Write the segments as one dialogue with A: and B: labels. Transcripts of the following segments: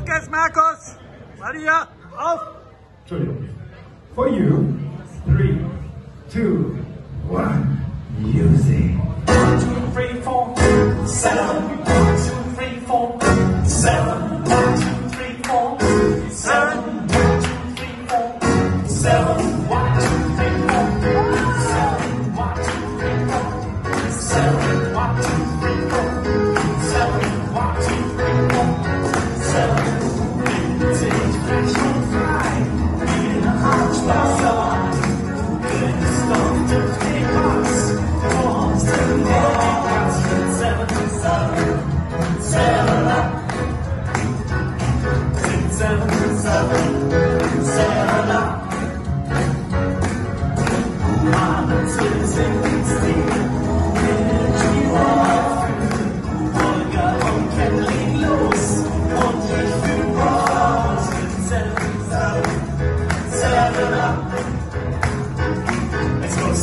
A: Lucas Marcus, Maria,
B: off. For you, three, two, one, music.
C: One, two, three, four, seven. One, two, three, four, seven.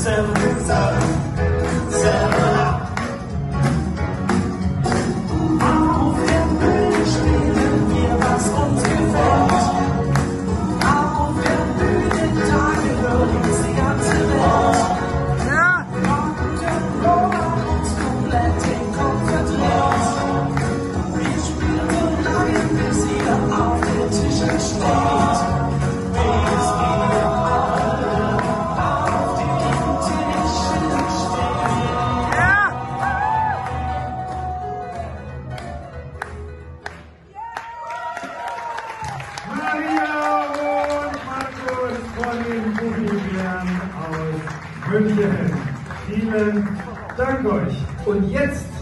C: seven.
B: Kollegen Profilern aus München. Vielen Dank euch. Und jetzt